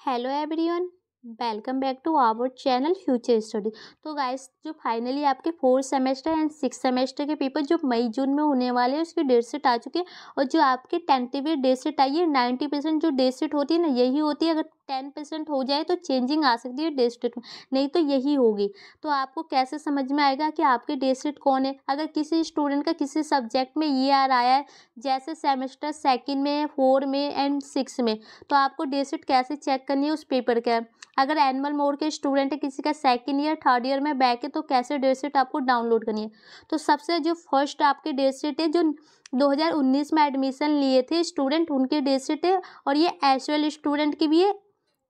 Hello everyone welcome back to our channel future study तो guys जो finally आपके fourth semester and six semester के paper जो मई, जून में होने वाले हैं, उसके डेट सेट आ चुके हैं। और जो आपके टेंटिव डेट सेट आई है नाइन्टी परसेंट जो डेट सेट होती है ना, यही होती है अगर टेन परसेंट हो जाए तो चेंजिंग आ सकती है डेट सेट में। नहीं तो यही होगी। तो आपको कैसे समझ में आएगा कि आपके डेट सेट कौन है? अगर किसी स्टूडेंट का किसी सब्जेक्ट में ये आ रहा है, जैसे सेमेस्टर सेकेंड में फोर में एंड सिक्स में तो आपको डेट सेट कैसे चेक करनी है उस पेपर का? अगर एनिमल मोड के स्टूडेंट है, किसी का सेकेंड ईयर थर्ड ईयर में बैक है तो कैसे डेट आपको डाउनलोड करनी है? तो सबसे जो फ़र्स्ट आपके डेट है, जो 2019 में एडमिशन लिए थे स्टूडेंट उनकी डेट है और ये एस स्टूडेंट की भी है।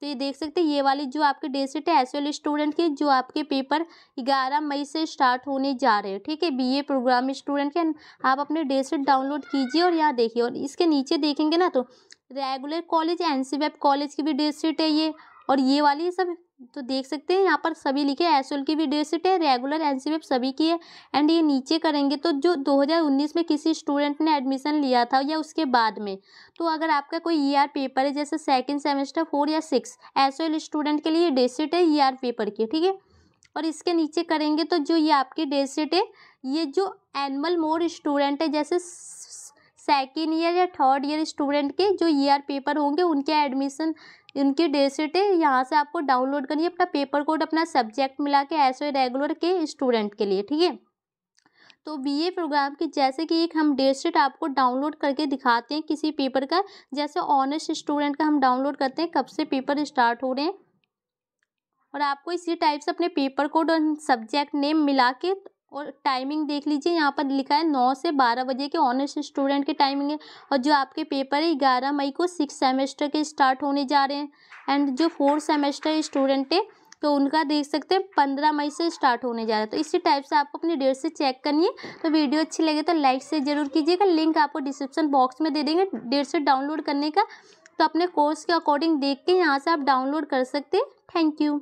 तो ये देख सकते हैं, ये वाली जो आपकी डे सीट है एस स्टूडेंट की, जो आपके पेपर ग्यारह मई से स्टार्ट होने जा रहे हैं, ठीक है? बी ए प्रोग्राम स्टूडेंट के, आप अपने डे सीट डाउनलोड कीजिए और यहाँ देखिए, और इसके नीचे देखेंगे ना तो रेगुलर कॉलेज एन कॉलेज की भी डे सीट है ये, और ये वाली सब तो देख सकते हैं, यहाँ पर सभी लिखे एस की भी डेट है रेगुलर एन सभी की है। एंड ये नीचे करेंगे तो जो 2019 में किसी स्टूडेंट ने एडमिशन लिया था या उसके बाद में तो अगर आपका कोई ई आर पेपर है, जैसे सेकंड सेमेस्टर फोर या सिक्स एस स्टूडेंट के लिए डेट शीट है ई आर पेपर की, ठीक है? और इसके नीचे करेंगे तो जो ये आपकी डेट शीट है, ये जो एनुअल मोड स्टूडेंट है, जैसे सेकेंड ईयर या थर्ड ईयर स्टूडेंट के जो ई आर पेपर होंगे, उनके एडमिशन इनकी डेट शीट है, यहाँ से आपको डाउनलोड करनी है, अपना पेपर कोड अपना सब्जेक्ट मिला के ऐसे रेगुलर के स्टूडेंट के लिए, ठीक है? तो बीए प्रोग्राम की जैसे कि एक हम डेट शीट आपको डाउनलोड करके दिखाते हैं किसी पेपर का, जैसे ऑनर्स स्टूडेंट का हम डाउनलोड करते हैं, कब से पेपर स्टार्ट हो रहे हैं। और आपको इसी टाइप से अपने पेपर कोड और सब्जेक्ट नेम मिला के और टाइमिंग देख लीजिए, यहाँ पर लिखा है नौ से बारह बजे के ऑनर्स स्टूडेंट के टाइमिंग है और जो आपके पेपर है, ग्यारह मई को सिक्स सेमेस्टर के स्टार्ट होने जा रहे हैं। एंड जो फोर्थ सेमेस्टर स्टूडेंट है तो उनका देख सकते हैं पंद्रह मई से स्टार्ट होने जा रहा है। तो इसी टाइप से आपको अपनी डेट से चेक करनी है। तो वीडियो अच्छी लगे तो लाइक से ज़रूर कीजिएगा। लिंक आपको डिस्क्रिप्शन बॉक्स में दे देंगे डेट से डाउनलोड करने का। तो अपने कोर्स के अकॉर्डिंग देख के यहाँ से आप डाउनलोड कर सकते हैं। Thank you